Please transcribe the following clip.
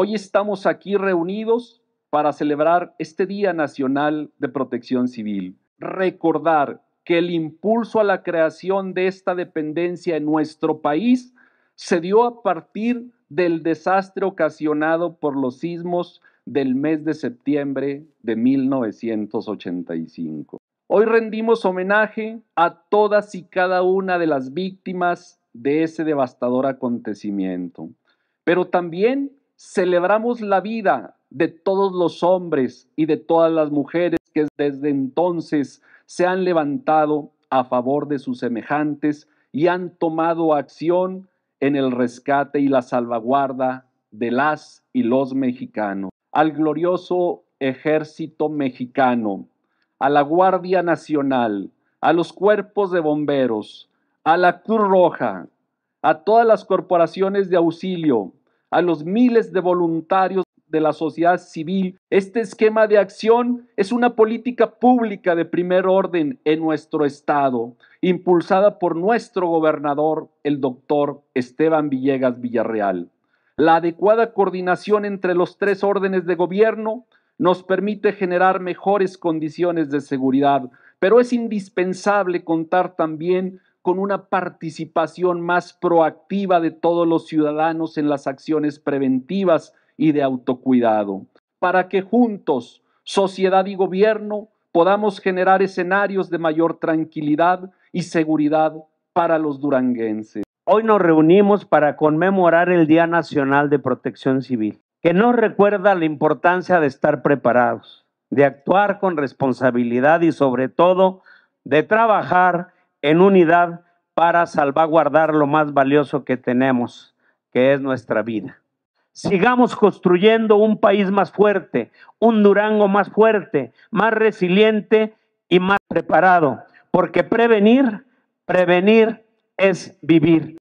Hoy estamos aquí reunidos para celebrar este Día Nacional de Protección Civil. Recordar que el impulso a la creación de esta dependencia en nuestro país se dio a partir del desastre ocasionado por los sismos del mes de septiembre de 1985. Hoy rendimos homenaje a todas y cada una de las víctimas de ese devastador acontecimiento, pero también celebramos la vida de todos los hombres y de todas las mujeres que desde entonces se han levantado a favor de sus semejantes y han tomado acción en el rescate y la salvaguarda de las y los mexicanos. Al glorioso ejército mexicano, a la Guardia Nacional, a los cuerpos de bomberos, a la Cruz Roja, a todas las corporaciones de auxilio, a los miles de voluntarios de la sociedad civil. Este esquema de acción es una política pública de primer orden en nuestro estado, impulsada por nuestro gobernador, el doctor Esteban Villegas Villarreal. La adecuada coordinación entre los tres órdenes de gobierno nos permite generar mejores condiciones de seguridad, pero es indispensable contar también con una participación más proactiva de todos los ciudadanos en las acciones preventivas y de autocuidado, para que juntos, sociedad y gobierno, podamos generar escenarios de mayor tranquilidad y seguridad para los duranguenses. Hoy nos reunimos para conmemorar el Día Nacional de Protección Civil, que nos recuerda la importancia de estar preparados, de actuar con responsabilidad y sobre todo de trabajar en unidad para salvaguardar lo más valioso que tenemos, que es nuestra vida. Sigamos construyendo un país más fuerte, un Durango más fuerte, más resiliente y más preparado, porque prevenir, prevenir es vivir.